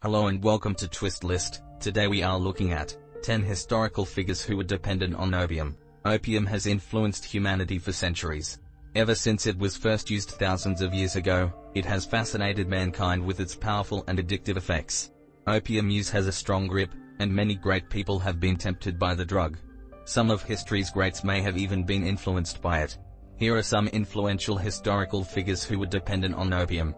Hello and welcome to Twist List. Today we are looking at 10 historical figures who were dependent on opium. Opium has influenced humanity for centuries. Ever since it was first used thousands of years ago, it has fascinated mankind with its powerful and addictive effects. Opium use has a strong grip, and many great people have been tempted by the drug. Some of history's greats may have even been influenced by it. Here are some influential historical figures who were dependent on opium.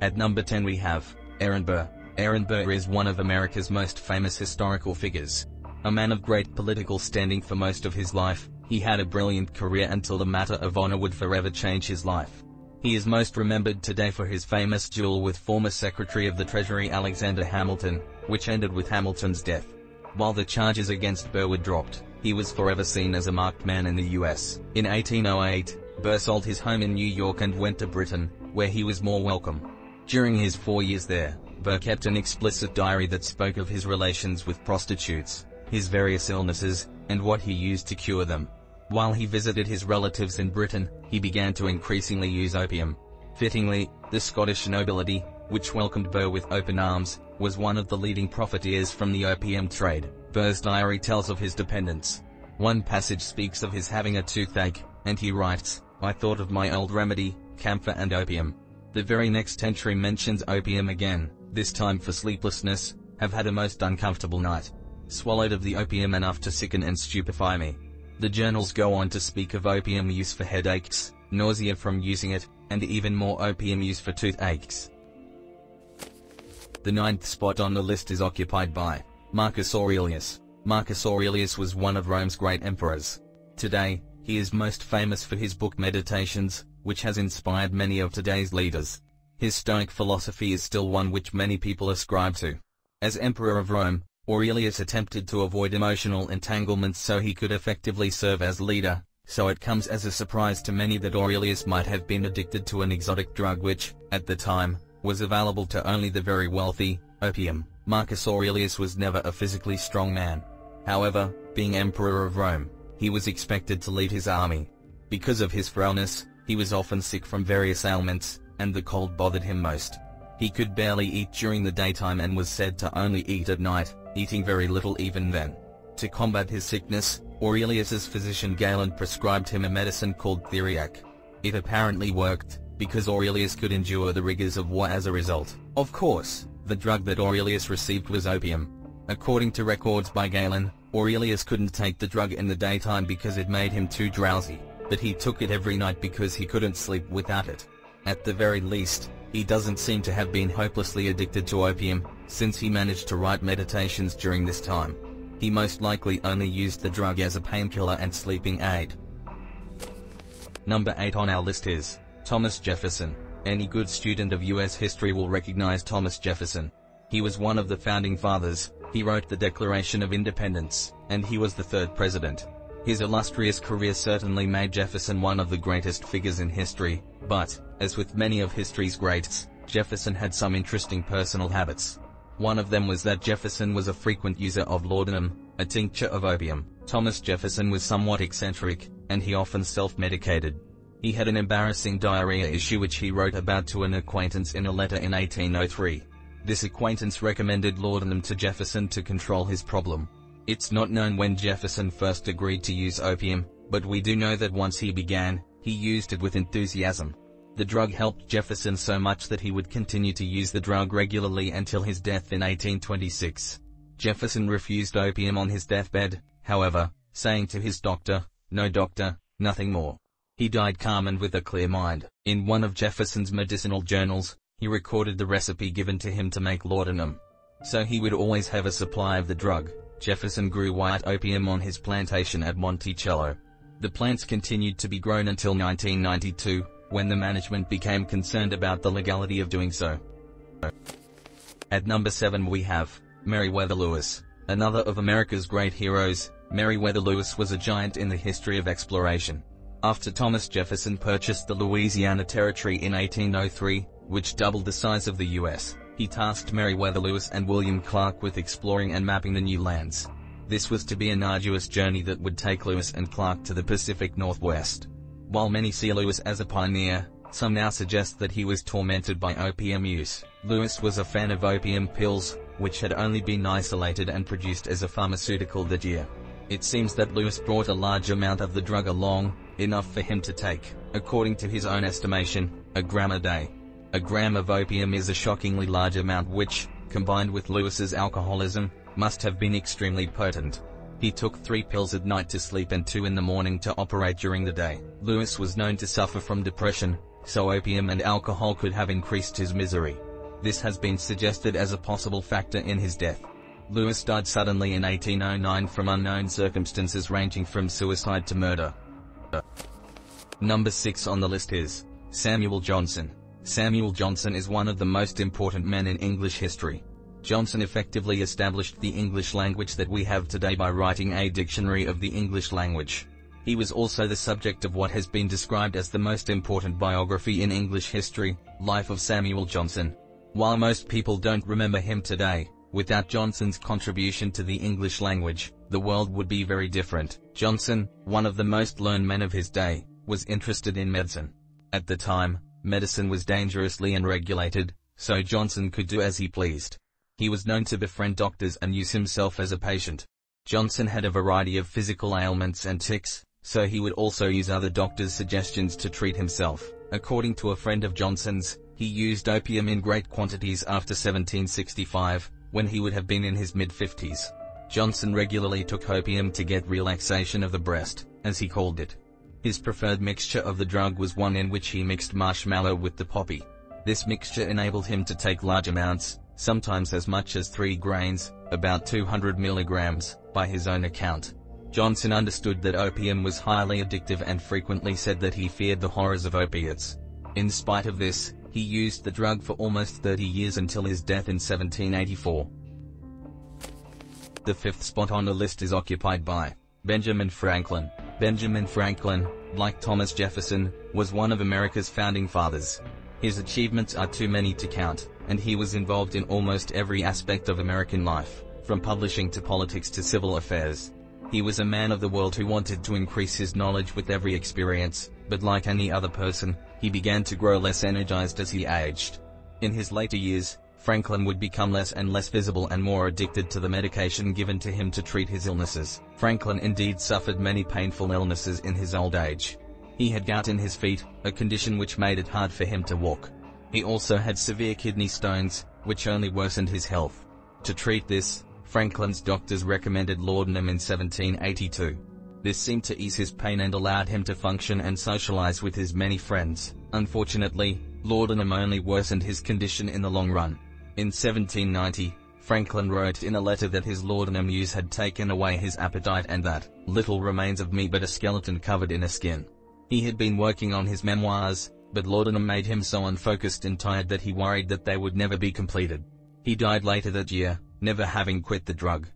At number 10 we have Aaron Burr. Aaron Burr is one of America's most famous historical figures. A man of great political standing for most of his life, he had a brilliant career until the matter of honor would forever change his life. He is most remembered today for his famous duel with former Secretary of the Treasury Alexander Hamilton, which ended with Hamilton's death. While the charges against Burr were dropped, he was forever seen as a marked man in the US. In 1808, Burr sold his home in New York and went to Britain, where he was more welcome. During his four years there, Burr kept an explicit diary that spoke of his relations with prostitutes, his various illnesses, and what he used to cure them. While he visited his relatives in Britain, he began to increasingly use opium. Fittingly, the Scottish nobility, which welcomed Burr with open arms, was one of the leading profiteers from the opium trade. Burr's diary tells of his dependence. One passage speaks of his having a toothache, and he writes, I thought of my old remedy, camphor and opium. The very next entry mentions opium again, this time for sleeplessness, have had a most uncomfortable night. Swallowed of the opium enough to sicken and stupefy me. The journals go on to speak of opium use for headaches, nausea from using it, and even more opium use for toothaches. The ninth spot on the list is occupied by Marcus Aurelius. Marcus Aurelius was one of Rome's great emperors. Today, he is most famous for his book Meditations, which has inspired many of today's leaders. His Stoic philosophy is still one which many people ascribe to. As Emperor of Rome, Aurelius attempted to avoid emotional entanglements so he could effectively serve as leader, so it comes as a surprise to many that Aurelius might have been addicted to an exotic drug which, at the time, was available to only the very wealthy, opium. Marcus Aurelius was never a physically strong man. However, being Emperor of Rome, he was expected to lead his army. Because of his frailness, he was often sick from various ailments, and the cold bothered him most. He could barely eat during the daytime and was said to only eat at night, eating very little even then. To combat his sickness, Aurelius's physician Galen prescribed him a medicine called Theriac. It apparently worked, because Aurelius could endure the rigors of war as a result. Of course, the drug that Aurelius received was opium. According to records by Galen, Aurelius couldn't take the drug in the daytime because it made him too drowsy but he took it every night because he couldn't sleep without it. At the very least, he doesn't seem to have been hopelessly addicted to opium, since he managed to write meditations during this time. He most likely only used the drug as a painkiller and sleeping aid. Number 8 on our list is Thomas Jefferson. Any good student of US history will recognize Thomas Jefferson. He was one of the founding fathers, he wrote the Declaration of Independence, and he was the third president. His illustrious career certainly made Jefferson one of the greatest figures in history, but, as with many of history's greats, Jefferson had some interesting personal habits. One of them was that Jefferson was a frequent user of laudanum, a tincture of opium. Thomas Jefferson was somewhat eccentric, and he often self-medicated. He had an embarrassing diarrhea issue which he wrote about to an acquaintance in a letter in 1803. This acquaintance recommended laudanum to Jefferson to control his problem. It's not known when Jefferson first agreed to use opium, but we do know that once he began, he used it with enthusiasm. The drug helped Jefferson so much that he would continue to use the drug regularly until his death in 1826. Jefferson refused opium on his deathbed, however, saying to his doctor, no doctor, nothing more. He died calm and with a clear mind. In one of Jefferson's medicinal journals, he recorded the recipe given to him to make laudanum. So he would always have a supply of the drug. Jefferson grew white opium on his plantation at Monticello. The plants continued to be grown until 1992, when the management became concerned about the legality of doing so. At number 7 we have, Meriwether Lewis. Another of America's great heroes, Meriwether Lewis was a giant in the history of exploration. After Thomas Jefferson purchased the Louisiana Territory in 1803, which doubled the size of the U.S., he tasked Meriwether Lewis and William Clark with exploring and mapping the new lands. This was to be an arduous journey that would take Lewis and Clark to the Pacific Northwest. While many see Lewis as a pioneer, Some now suggest that he was tormented by opium use. Lewis was a fan of opium pills, which had only been isolated and produced as a pharmaceutical that year. It seems that Lewis brought a large amount of the drug along, enough for him to take, according to his own estimation, a gram a day. A gram of opium is a shockingly large amount which, combined with Lewis's alcoholism, must have been extremely potent. He took three pills at night to sleep and two in the morning to operate during the day. Lewis was known to suffer from depression, so opium and alcohol could have increased his misery. This has been suggested as a possible factor in his death. Lewis died suddenly in 1809 from unknown circumstances ranging from suicide to murder. Number 6 on the list is Samuel Johnson. Samuel Johnson is one of the most important men in English history. Johnson effectively established the English language that we have today by writing a dictionary of the English language. He was also the subject of what has been described as the most important biography in English history, Life of Samuel Johnson. While most people don't remember him today, Without Johnson's contribution to the English language, the world would be very different. Johnson, one of the most learned men of his day, was interested in medicine. At the time, medicine was dangerously unregulated, so Johnson could do as he pleased. He was known to befriend doctors and use himself as a patient. Johnson had a variety of physical ailments and tics, so he would also use other doctors' suggestions to treat himself. According to a friend of Johnson's, he used opium in great quantities after 1765, when he would have been in his mid-50s. Johnson regularly took opium to get relaxation of the breast, as he called it. His preferred mixture of the drug was one in which he mixed marshmallow with the poppy. This mixture enabled him to take large amounts, sometimes as much as 3 grains, about 200 milligrams, by his own account. Johnson understood that opium was highly addictive and frequently said that he feared the horrors of opiates. In spite of this, he used the drug for almost 30 years until his death in 1784. The fifth spot on the list is occupied by Benjamin Franklin. Benjamin Franklin, like Thomas Jefferson, was one of America's founding fathers. His achievements are too many to count, and he was involved in almost every aspect of American life, from publishing to politics to civil affairs. He was a man of the world who wanted to increase his knowledge with every experience, but like any other person, he began to grow less energized as he aged. In his later years, Franklin would become less and less visible and more addicted to the medication given to him to treat his illnesses. Franklin indeed suffered many painful illnesses in his old age. He had gout in his feet, a condition which made it hard for him to walk. He also had severe kidney stones, which only worsened his health. To treat this, Franklin's doctors recommended laudanum in 1782. This seemed to ease his pain and allowed him to function and socialize with his many friends. Unfortunately, laudanum only worsened his condition in the long run. In 1790, Franklin wrote in a letter that his laudanum use had taken away his appetite and that, little remains of me but a skeleton covered in a skin. He had been working on his memoirs, but laudanum made him so unfocused and tired that he worried that they would never be completed. He died later that year, never having quit the drug.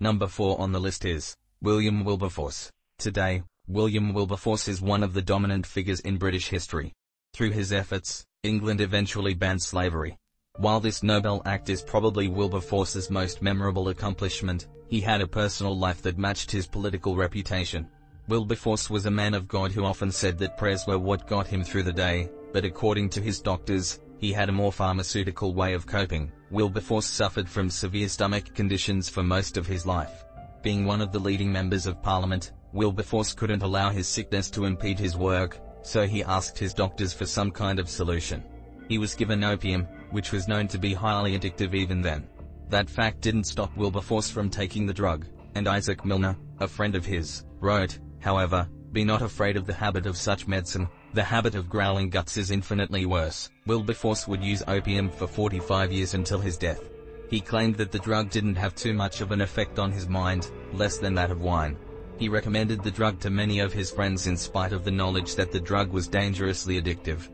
Number 4 on the list is William Wilberforce. Today, William Wilberforce is one of the dominant figures in British history. Through his efforts, England eventually banned slavery. While this Nobel act is probably Wilberforce's most memorable accomplishment, he had a personal life that matched his political reputation. Wilberforce was a man of God who often said that prayers were what got him through the day, but according to his doctors, he had a more pharmaceutical way of coping. Wilberforce suffered from severe stomach conditions for most of his life. Being one of the leading members of parliament, Wilberforce couldn't allow his sickness to impede his work, so he asked his doctors for some kind of solution. He was given opium, which was known to be highly addictive even then. That fact didn't stop Wilberforce from taking the drug, and Isaac Milner, a friend of his, wrote, however, be not afraid of the habit of such medicine, the habit of growling guts is infinitely worse. Wilberforce would use opium for 45 years until his death. He claimed that the drug didn't have too much of an effect on his mind, less than that of wine. He recommended the drug to many of his friends in spite of the knowledge that the drug was dangerously addictive.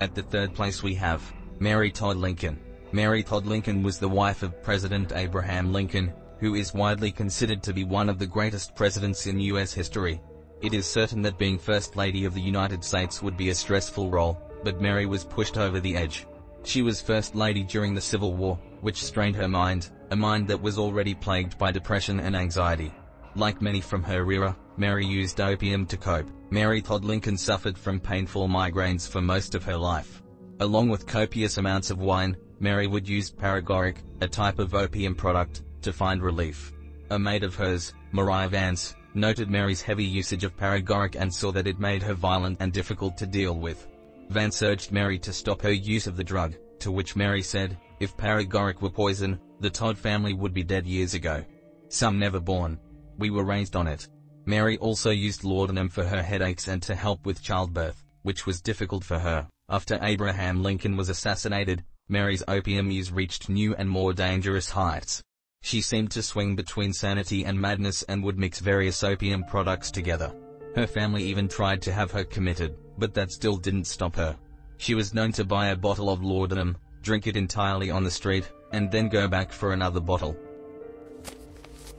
At the third place we have Mary Todd Lincoln. Mary Todd Lincoln was the wife of President Abraham Lincoln, who is widely considered to be one of the greatest presidents in U.S. history. It is certain that being First Lady of the United States would be a stressful role, but Mary was pushed over the edge. She was First Lady during the Civil War, which strained her mind, a mind that was already plagued by depression and anxiety. Like many from her era, Mary used opium to cope. Mary Todd Lincoln suffered from painful migraines for most of her life. Along with copious amounts of wine, Mary would use paregoric, a type of opium product, to find relief. A maid of hers, Maria Vance, noted Mary's heavy usage of paregoric and saw that it made her violent and difficult to deal with. Vance urged Mary to stop her use of the drug, to which Mary said, if paregoric were poison, the Todd family would be dead years ago. Some never born. We were raised on it. Mary also used laudanum for her headaches and to help with childbirth, which was difficult for her. After Abraham Lincoln was assassinated, Mary's opium use reached new and more dangerous heights. She seemed to swing between sanity and madness and would mix various opium products together. Her family even tried to have her committed, but that still didn't stop her. She was known to buy a bottle of laudanum, drink it entirely on the street, and then go back for another bottle.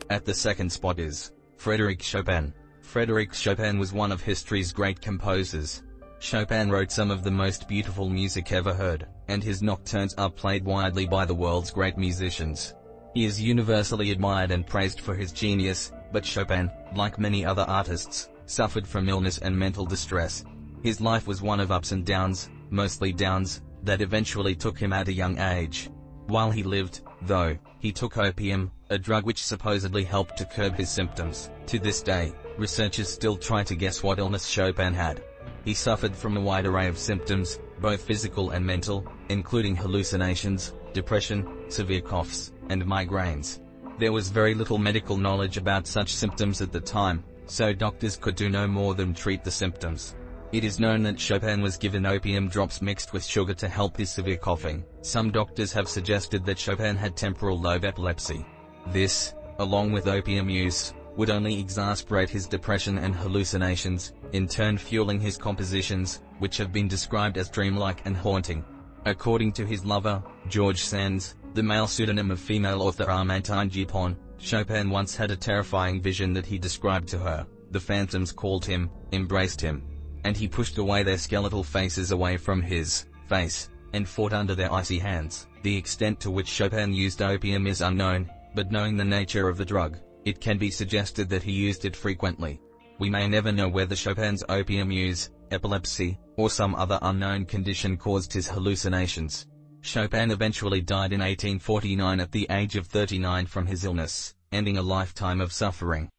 At the second spot is Frédéric Chopin. Frédéric Chopin was one of history's great composers. Chopin wrote some of the most beautiful music ever heard, and his nocturnes are played widely by the world's great musicians. He is universally admired and praised for his genius, but Chopin, like many other artists, suffered from illness and mental distress. His life was one of ups and downs, mostly downs, that eventually took him at a young age. While he lived, though, he took opium, a drug which supposedly helped to curb his symptoms. To this day, researchers still try to guess what illness Chopin had. He suffered from a wide array of symptoms, both physical and mental, including hallucinations, depression, severe coughs, and migraines. There was very little medical knowledge about such symptoms at the time, so doctors could do no more than treat the symptoms. It is known that Chopin was given opium drops mixed with sugar to help his severe coughing. Some doctors have suggested that Chopin had temporal lobe epilepsy. This, along with opium use, would only exasperate his depression and hallucinations, in turn fueling his compositions, which have been described as dreamlike and haunting. According to his lover, George Sands, the male pseudonym of female author Armantine Dupont, Chopin once had a terrifying vision that he described to her. The phantoms called him, embraced him, and he pushed away their skeletal faces away from his face, and fought under their icy hands. The extent to which Chopin used opium is unknown, but knowing the nature of the drug, it can be suggested that he used it frequently. We may never know whether Chopin's opium use, epilepsy, or some other unknown condition caused his hallucinations. Chopin eventually died in 1849 at the age of 39 from his illness, ending a lifetime of suffering.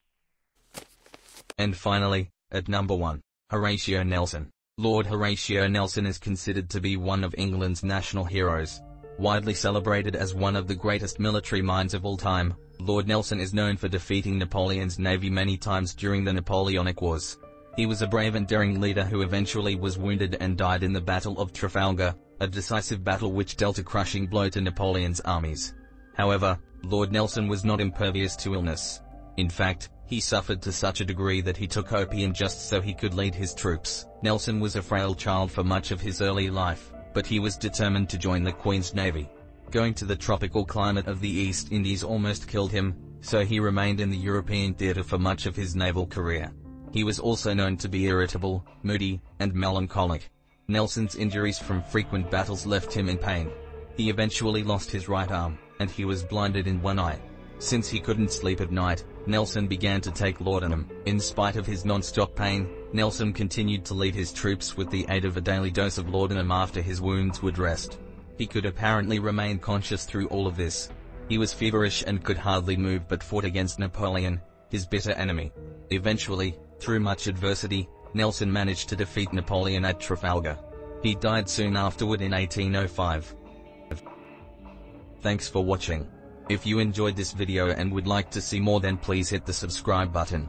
And finally, at number 1. Horatio Nelson. Lord Horatio Nelson is considered to be one of England's national heroes. Widely celebrated as one of the greatest military minds of all time, Lord Nelson is known for defeating Napoleon's navy many times during the Napoleonic Wars. He was a brave and daring leader who eventually was wounded and died in the Battle of Trafalgar, a decisive battle which dealt a crushing blow to Napoleon's armies. However, Lord Nelson was not impervious to illness. In fact, he suffered to such a degree that he took opium just so he could lead his troops. Nelson was a frail child for much of his early life, but he was determined to join the Queen's Navy. Going to the tropical climate of the East Indies almost killed him, so he remained in the European theatre for much of his naval career. He was also known to be irritable, moody, and melancholic. Nelson's injuries from frequent battles left him in pain. He eventually lost his right arm, and he was blinded in one eye. Since he couldn't sleep at night, Nelson began to take laudanum. In spite of his non-stop pain, Nelson continued to lead his troops with the aid of a daily dose of laudanum after his wounds would rest. He could apparently remain conscious through all of this. He was feverish and could hardly move but fought against Napoleon, his bitter enemy. Eventually, through much adversity, Nelson managed to defeat Napoleon at Trafalgar. He died soon afterward in 1805. Thanks for watching. If you enjoyed this video and would like to see more then please hit the subscribe button.